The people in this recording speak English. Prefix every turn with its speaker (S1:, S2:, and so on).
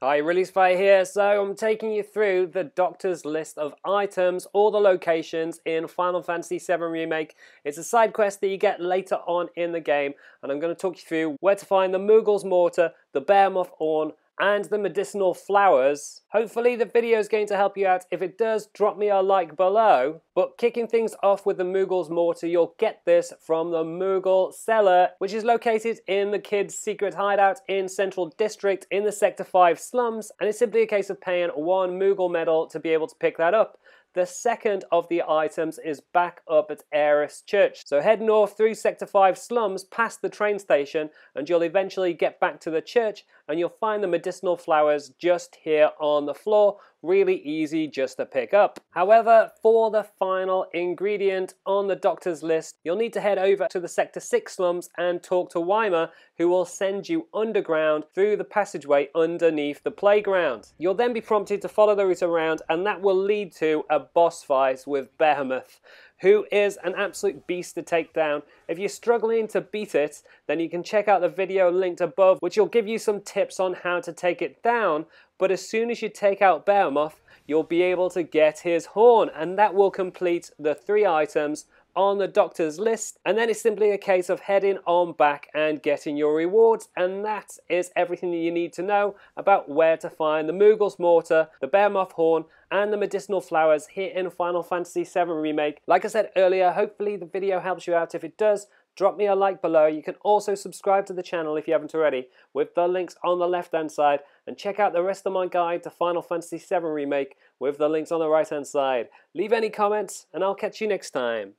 S1: Hi, Release Fire here. So I'm taking you through the Doctor's list of items, all the locations in Final Fantasy VII Remake. It's a side quest that you get later on in the game, and I'm going to talk you through where to find the Moogle's Mortar, the Behemoth Horn, and the medicinal flowers. Hopefully the video is going to help you out. If it does, drop me a like below. But kicking things off with the Moogle's Mortar, you'll get this from the Moogle Cellar, which is located in the kids' secret hideout in Central District in the Sector 5 slums, and it's simply a case of paying one Moogle medal to be able to pick that up. The second of the items is back up at Aeris Church. So head north through Sector 5 slums past the train station and you'll eventually get back to the church and you'll find the medicinal flowers just here on the floor really easy just to pick up. However, for the final ingredient on the doctor's list, you'll need to head over to the Sector 6 slums and talk to Weimer, who will send you underground through the passageway underneath the playground. You'll then be prompted to follow the route around, and that will lead to a boss fight with Behemoth who is an absolute beast to take down. If you're struggling to beat it, then you can check out the video linked above, which will give you some tips on how to take it down. But as soon as you take out Behemoth, you'll be able to get his horn, and that will complete the three items on the doctor's list and then it's simply a case of heading on back and getting your rewards and that is everything that you need to know about where to find the Moogle's Mortar, the Behemoth Horn and the medicinal flowers here in Final Fantasy VII Remake. Like I said earlier, hopefully the video helps you out. If it does, drop me a like below. You can also subscribe to the channel if you haven't already with the links on the left hand side and check out the rest of my guide to Final Fantasy VII Remake with the links on the right hand side. Leave any comments and I'll catch you next time.